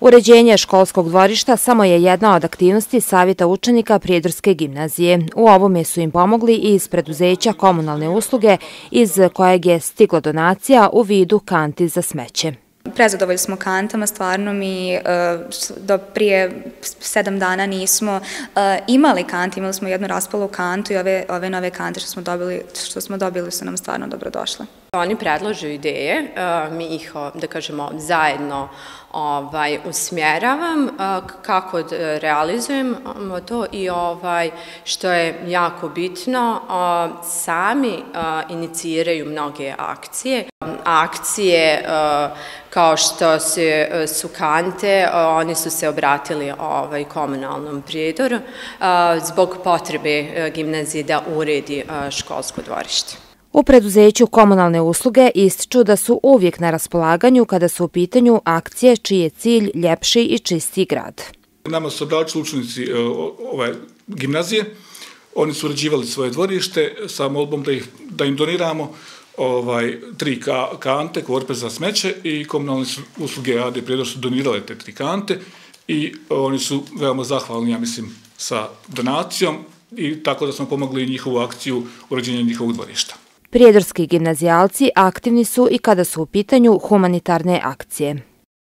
Uređenje školskog dvorišta samo je jedna od aktivnosti Savjeta učenika Prijedorske gimnazije. U ovome su im pomogli i iz preduzeća komunalne usluge iz kojeg je stigla donacija u vidu kanti za smeće. Prezadovoljni smo kantama, stvarno mi e, do prije sedam dana nismo e, imali kant, imali smo jednu raspalu kantu i ove, ove nove kante što smo dobili, što smo dobili su nam stvarno dobrodošle. Oni predlažu ideje, e, mi ih, da kažemo, zajedno ovaj, usmjeravam kako realizujemo um, to i ovaj, što je jako bitno, sami iniciraju mnoge akcije. Akcije kao što su kante, oni su se obratili ovaj, komunalnom prijedoru zbog potrebe gimnazije da uredi školsko dvorište. U preduzeću komunalne usluge ističu da su uvijek na raspolaganju kada su u pitanju akcije čiji je cilj ljepši i čisti grad. Nama su obračili učenici e, ove gimnazije, oni su uređivali svoje dvorište sa molbom da, ih, da im doniramo ovaj, tri ka, kante, korpe za smeće i komunalne usluge AD Prijedor su donirale te tri kante i oni su veoma zahvalni, ja mislim, sa donacijom i tako da smo pomogli njihovu akciju uređenja njihovog dvorišta. Prijedorski gimnazijalci aktivni su i kada su u pitanju humanitarne akcije.